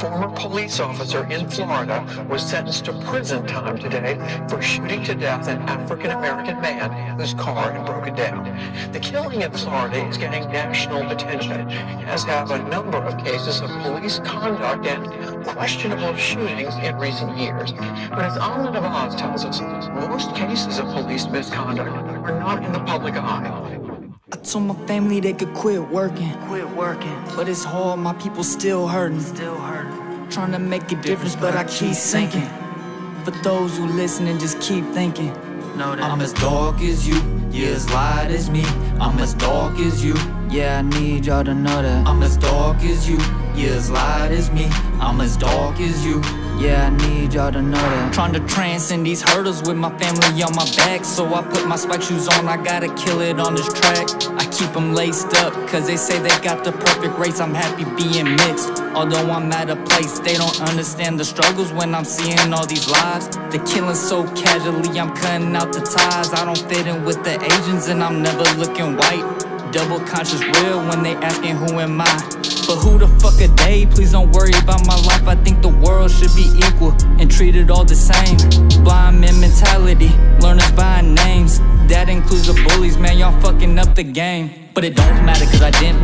former police officer in Florida was sentenced to prison time today for shooting to death an African American man whose car had broken down. The killing in Florida is getting national attention, as have a number of cases of police conduct and questionable shootings in recent years. But as Amna Nawaz tells us, most cases of police misconduct are not in the public eye. I told my family they could quit working. Quit working. But it's hard, my people still hurting. Still hurting. Trying to make a difference, but I keep sinking. For those who listen and just keep thinking. Know that I'm as dark as you, yeah, as light as me. I'm as dark as you, yeah, I need y'all to know that. I'm as dark as you, yeah, as light as me. I'm as dark as you. Yeah, I need y'all to know that. Trying to transcend these hurdles with my family on my back. So I put my spike shoes on, I gotta kill it on this track. I keep them laced up, cause they say they got the perfect race. I'm happy being mixed, although I'm at a place They don't understand the struggles when I'm seeing all these lives The killing so casually, I'm cutting out the ties. I don't fit in with the Asians and I'm never looking white. Double conscious real when they asking who am I but who the fuck are they? Please don't worry about my life. I think the world should be equal And treated all the same. Blind man mentality Learners by names. That includes the bullies Man, y'all fucking up the game. But it don't matter cause I Didn't